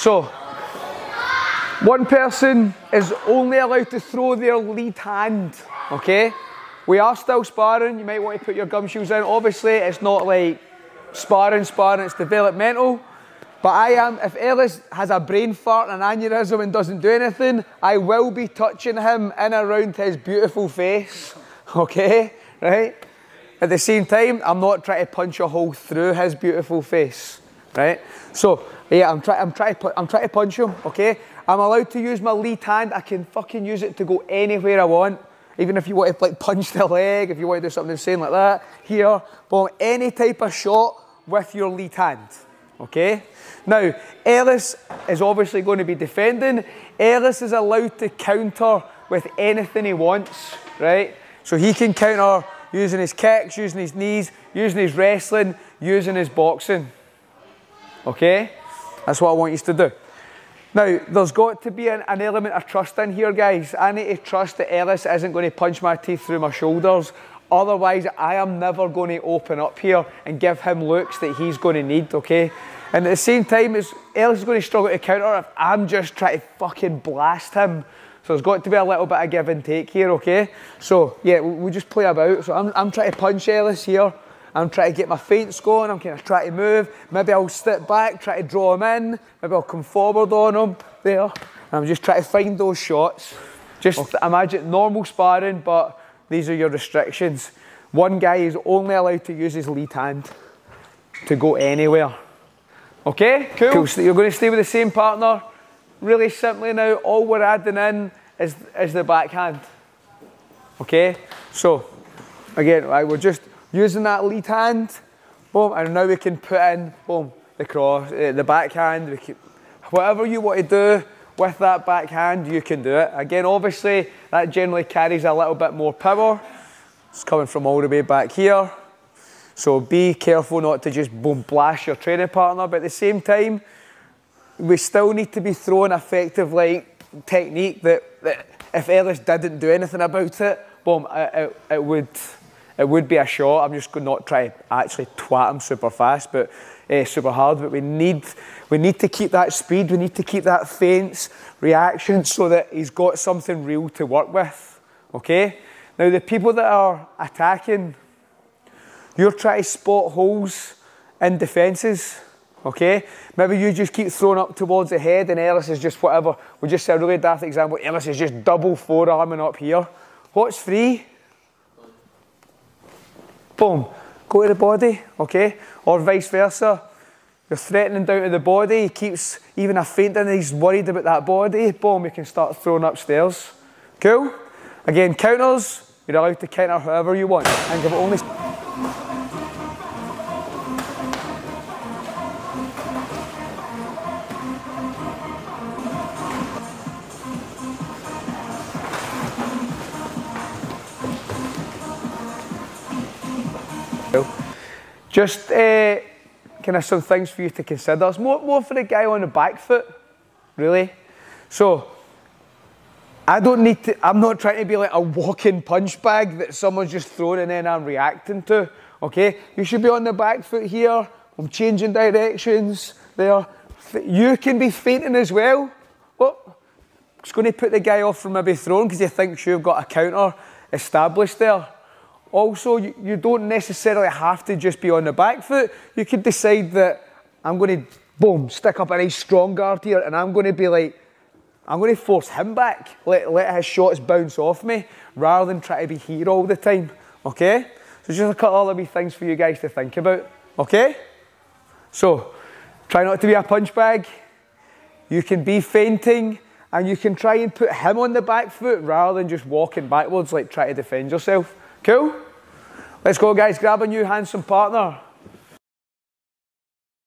So, one person is only allowed to throw their lead hand, okay? We are still sparring. You might want to put your gumshoes in. Obviously, it's not like sparring, sparring, it's developmental. But I am, if Ellis has a brain fart and an aneurysm and doesn't do anything, I will be touching him in around his beautiful face, okay? Right? At the same time, I'm not trying to punch a hole through his beautiful face, right? So, yeah, I'm, try, I'm, trying to, I'm trying to punch him, okay? I'm allowed to use my lead hand. I can fucking use it to go anywhere I want. Even if you want to like punch the leg, if you want to do something insane like that, here, boom, any type of shot with your lead hand, okay? Now, Ellis is obviously going to be defending. Ellis is allowed to counter with anything he wants, right? So he can counter using his kicks, using his knees, using his wrestling, using his boxing. Okay? That's what I want you to do. Now, there's got to be an, an, element of trust in here, guys. I need to trust that Ellis isn't going to punch my teeth through my shoulders. Otherwise, I am never going to open up here and give him looks that he's going to need, okay? And at the same time, as Ellis is going to struggle to counter if I'm just trying to fucking blast him. So there's got to be a little bit of give and take here, okay? So, yeah, we we'll just play about. So I'm, I'm trying to punch Ellis here. I'm trying to get my feints going. I'm kind of trying to move. Maybe I'll step back, try to draw him in. Maybe I'll come forward on him. There. And I'm just trying to find those shots. Just okay. imagine normal sparring, but these are your restrictions. One guy is only allowed to use his lead hand to go anywhere. Okay, cool. cool. So you're going to stay with the same partner. Really simply now, all we're adding in is, is the backhand. Okay, so again, right, we're just using that lead hand, boom, and now we can put in, boom, the cross, uh, the backhand, we can, whatever you want to do with that backhand, you can do it. Again, obviously, that generally carries a little bit more power. It's coming from all the way back here. So be careful not to just boom blast your training partner, but at the same time, we still need to be throwing effective like technique that, that if Ellis didn't do anything about it, boom, it, it, it would it would be a shot. I'm just not try to actually twat him super fast, but uh, super hard. But we need we need to keep that speed. We need to keep that feints, reaction, so that he's got something real to work with. Okay. Now the people that are attacking, you're trying to spot holes in defences. Okay, maybe you just keep throwing up towards the head, and Ellis is just whatever. We just said a really daft example. Ellis is just double forearming up here. What's free? Boom, go to the body, okay? Or vice versa. You're threatening down to the body, he keeps even a feint and he's worried about that body, boom, you can start throwing upstairs. Cool? Again, counters, you're allowed to counter however you want. And give it only Just uh, kind of some things for you to consider. It's more, more for the guy on the back foot, really. So, I don't need to, I'm not trying to be like a walking punch bag that someone's just throwing and then I'm reacting to, okay? You should be on the back foot here. I'm changing directions there. You can be feinting as well. What? It's going to put the guy off from maybe throwing because he thinks you've got a counter established there. Also, you, don't necessarily have to just be on the back foot. You could decide that I'm going to, boom, stick up a nice strong guard here and I'm going to be like, I'm going to force him back, let, let his shots bounce off me, rather than try to be here all the time, okay? So just a couple of wee things for you guys to think about, okay? So, try not to be a punch bag. You can be feinting and you can try and put him on the back foot rather than just walking backwards like try to defend yourself. Cool? Let's go, guys. Grab a new handsome partner.